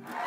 you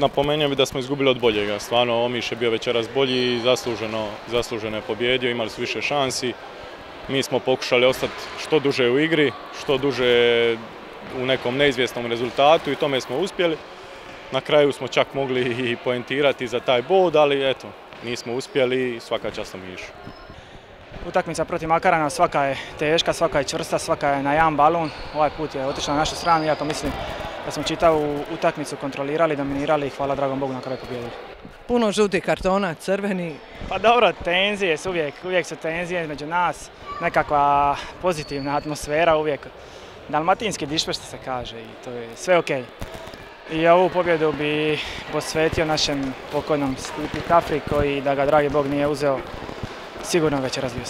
napomenuo bi da smo izgubili od boljega. Stvarno Omiš je bio večeras bolji i zasluženo, zasluženo je pobjedio, imali su više šansi. Mi smo pokušali ostati što duže u igri, što duže u nekom neizvjesnom rezultatu i tome smo uspjeli. Na kraju smo čak mogli i poentirati za taj bod, ali eto, nismo uspjeli i svaka čast Omišu. Utakmica protiv Makarana svaka je teška, svaka je čvrsta, svaka je na jedan balon. Ovaj put je otišla na našu stranu, iako mislim da smo čitavu utakmicu kontrolirali, dominirali i hvala dragom Bogu na kraju pobjedili. Puno žutih kartona, crveni. Pa dobro, tenzije su uvijek, uvijek su tenzije između nas, nekakva pozitivna atmosfera uvijek. Dalmatinski dišpe što se kaže i to je sve ok. I ovu pobjedu bi posvetio našem pokojnom Stipi Kafri koji da ga dragi Bog nije uzeo sigurno već razbio